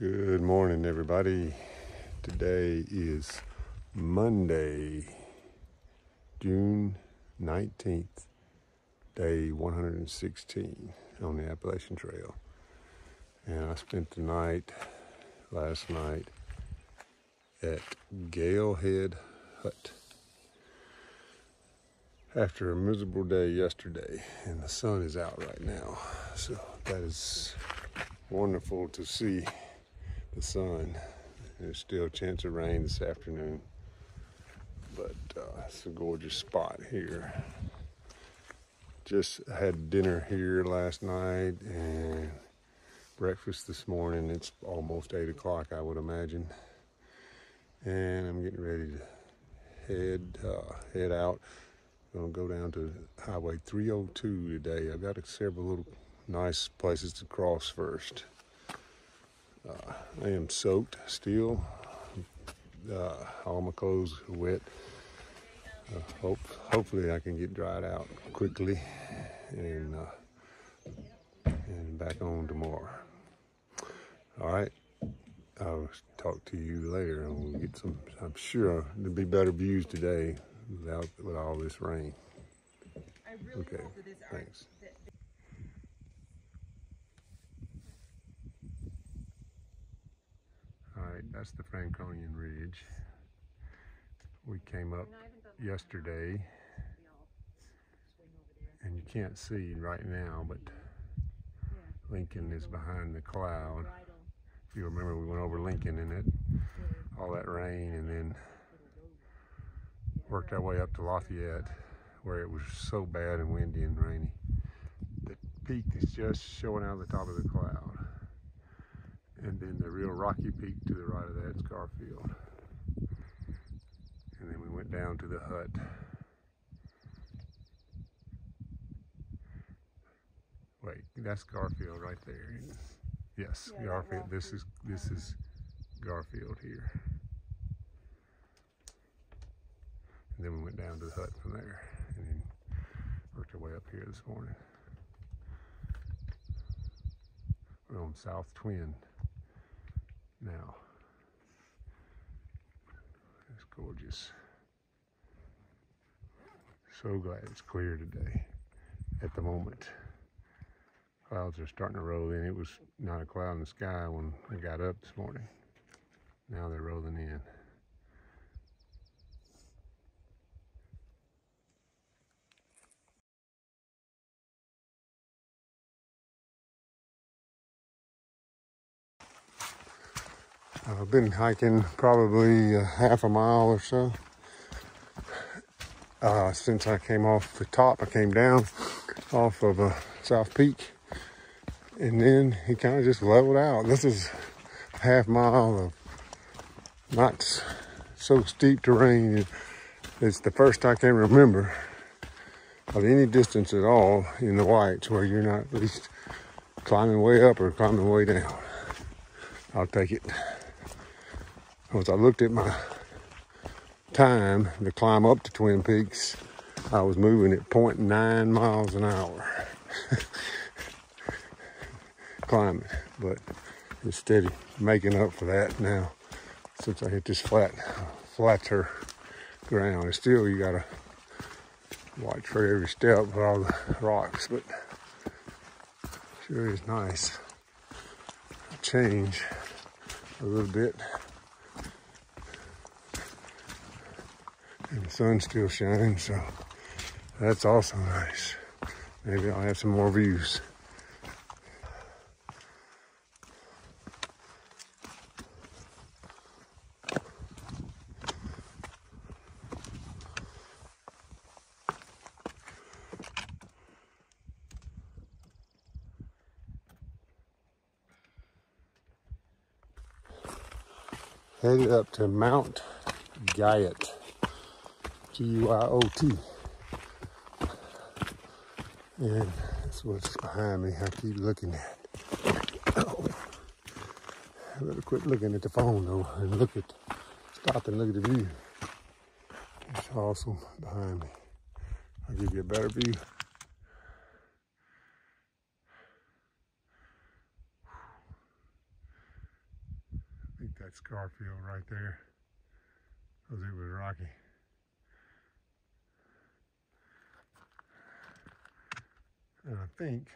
Good morning, everybody. Today is Monday, June 19th, day 116 on the Appalachian Trail. And I spent the night last night at Galehead Hut after a miserable day yesterday, and the sun is out right now. So that is wonderful to see the sun. There's still a chance of rain this afternoon, but uh, it's a gorgeous spot here. Just had dinner here last night and breakfast this morning. It's almost eight o'clock, I would imagine, and I'm getting ready to head uh, head out. Gonna go down to Highway 302 today. I've got several little nice places to cross first. Uh, I am soaked still. Uh, all my clothes are wet. Uh, hope, hopefully I can get dried out quickly and uh, and back on tomorrow. All right. I'll talk to you later and we'll get some, I'm sure there'll be better views today without with all this rain. okay, thanks. Right, that's the Franconia Ridge. We came up yesterday, and you can't see right now, but Lincoln is behind the cloud. If you remember, we went over Lincoln in it, all that rain, and then worked our way up to Lafayette, where it was so bad and windy and rainy. The peak is just showing out of the top of the cloud. And then the real rocky peak to the right of that is Garfield. And then we went down to the hut. Wait, that's Garfield right there. Yes, yeah, Garfield. This is this is Garfield here. And then we went down to the hut from there and then worked our way up here this morning. We're on South Twin now. It's gorgeous. So glad it's clear today at the moment. Clouds are starting to roll in. It was not a cloud in the sky when I got up this morning. Now they're rolling in. I've been hiking probably half a mile or so. Uh, since I came off the top, I came down off of a uh, South Peak and then he kind of just leveled out. This is half mile of not so steep terrain. It's the first I can remember of any distance at all in the whites where you're not at least climbing way up or climbing way down. I'll take it. Once I looked at my time to climb up to Twin Peaks, I was moving at 0.9 miles an hour. Climbing, but it's steady making up for that now since I hit this flat, flatter ground. And still, you gotta watch for every step with all the rocks, but sure is nice. Change a little bit. Sun's still shining, so that's also nice. Maybe I'll have some more views. Headed up to Mount Guyot. G-U-I-O-T. And that's what's behind me. I keep looking at. Oh. I better quit looking at the phone though and look at, stop and look at the view. It's awesome behind me. I'll give you a better view. I think that's Garfield right there because it was rocky. And I think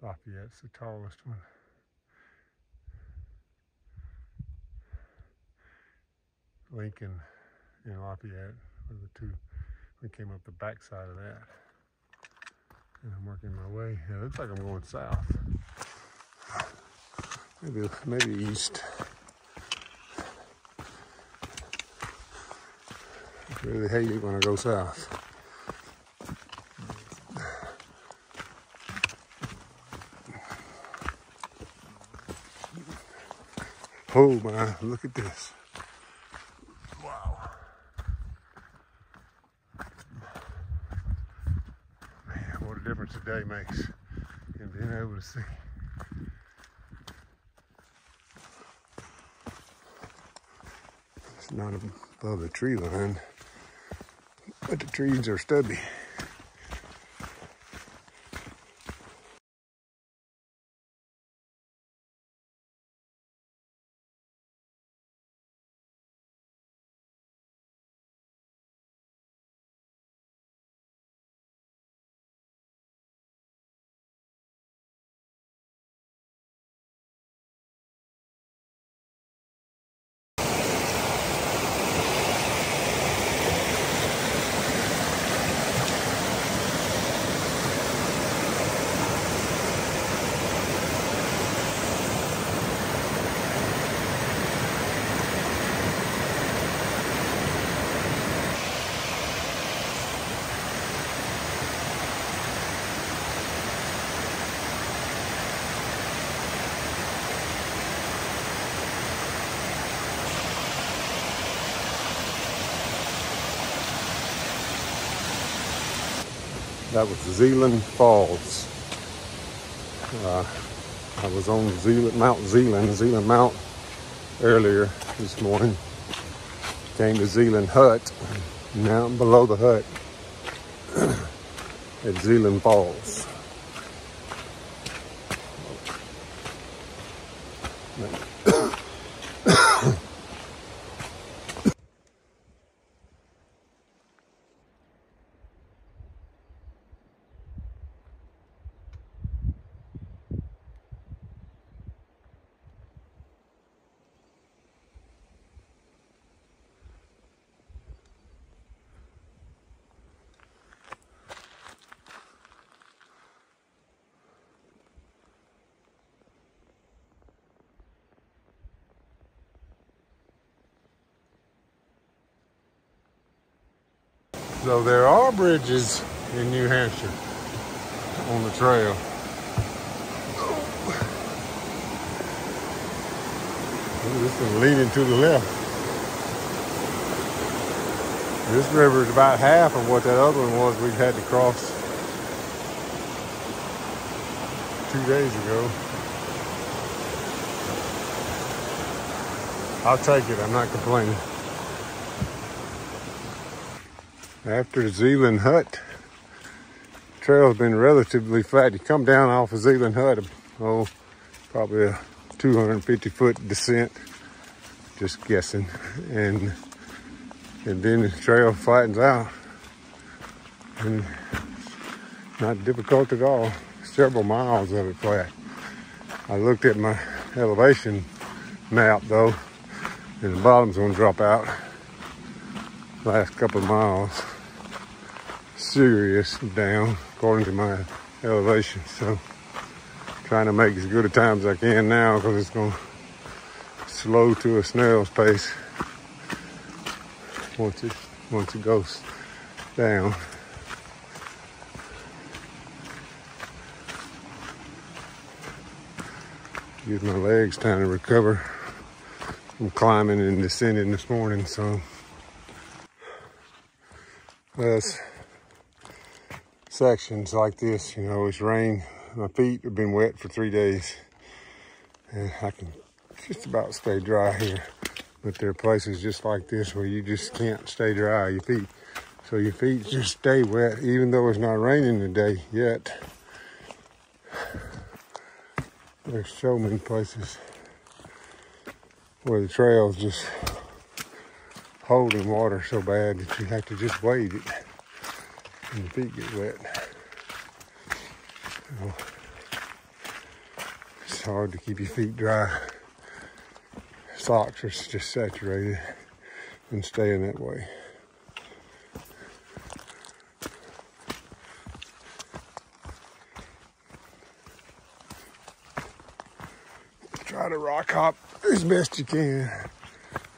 Lafayette's the tallest one. Lincoln and Lafayette were the two. We came up the backside of that. And I'm working my way. It looks like I'm going south. Maybe, maybe east. Really hate it when I go south. Oh man, look at this. Wow. Man, what a difference a day makes in being able to see. It's not above the tree line, but the trees are stubby. That was Zealand Falls. Uh, I was on Zealand, Mount Zeeland, Zealand Mount earlier this morning. Came to Zealand Hut. Now below the hut at Zealand Falls. So there are bridges in New Hampshire on the trail. Oh, this is leaning to the left. This river is about half of what that other one was we had to cross two days ago. I'll take it, I'm not complaining. After Zealand Hut. Trail's been relatively flat. You come down off of Zealand Hut, oh, probably a 250 foot descent, just guessing. And and then the trail flattens out. And not difficult at all. Several miles of it flat. I looked at my elevation map though, and the bottom's gonna drop out last couple of miles serious down according to my elevation. So trying to make as good a time as I can now because it's going to slow to a snail's pace once it once it goes down. Give my legs time to recover from climbing and descending this morning, so that's sections like this, you know, it's rain. My feet have been wet for three days. And I can just about stay dry here. But there are places just like this where you just can't stay dry, your feet. So your feet just stay wet, even though it's not raining today yet. There's so many places where the trail's just holding water so bad that you have to just wade it and your feet get wet. It's hard to keep your feet dry. Socks are just saturated and staying that way. Try to rock hop as best you can.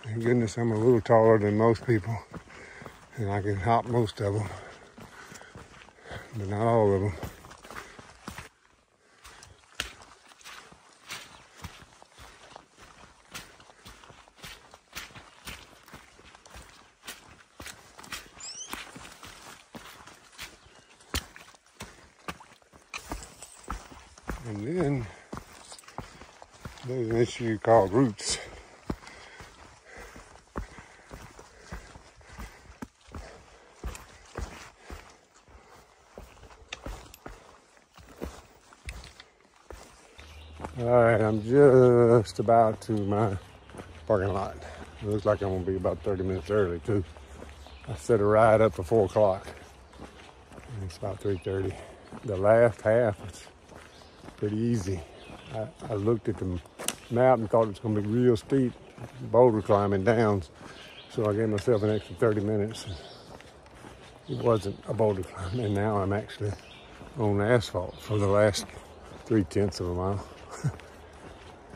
Thank goodness I'm a little taller than most people and I can hop most of them, but not all of them. And then there's an issue called roots. All right, I'm just about to my parking lot. It looks like I'm gonna be about 30 minutes early too. I set a ride up for four o'clock. It's about 3.30. The last half is pretty easy. I, I looked at the map and thought it was gonna be real steep boulder climbing down. So I gave myself an extra 30 minutes. It wasn't a boulder climb, and now I'm actually on asphalt for the last three tenths of a mile.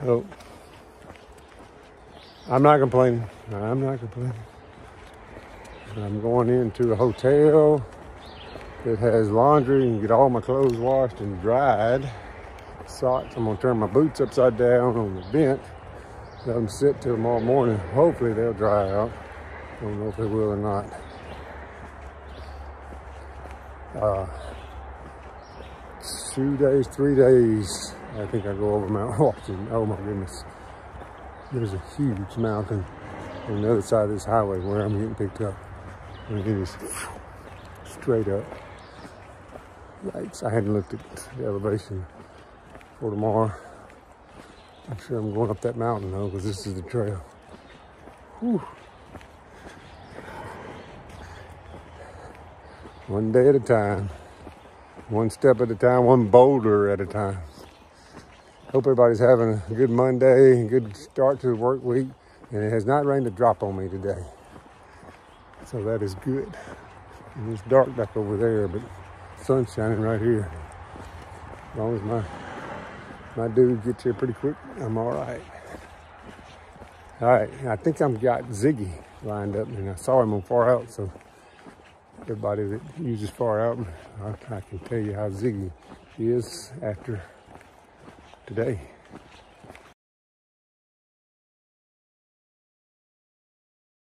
So I'm not complaining. I'm not complaining. I'm going into a hotel that has laundry and get all my clothes washed and dried. Socks. I'm gonna turn my boots upside down on the vent. Let them sit till tomorrow morning. Hopefully they'll dry out. Don't know if they will or not. Uh, two days, three days. I think I go over Mount Washington. Oh my goodness. There's a huge mountain on the other side of this highway where I'm getting picked up. And it is straight up. Yikes, I hadn't looked at the elevation for tomorrow. I'm sure I'm going up that mountain though, because this is the trail. Whew. One day at a time, one step at a time, one boulder at a time. Hope everybody's having a good Monday and good start to the work week. And it has not rained a drop on me today. So that is good. And it's dark back over there, but sun's shining right here. As long as my my dude gets here pretty quick, I'm all right. All right, I think I've got Ziggy lined up, and I saw him on Far Out, so everybody that uses Far Out, I, I can tell you how Ziggy is after today.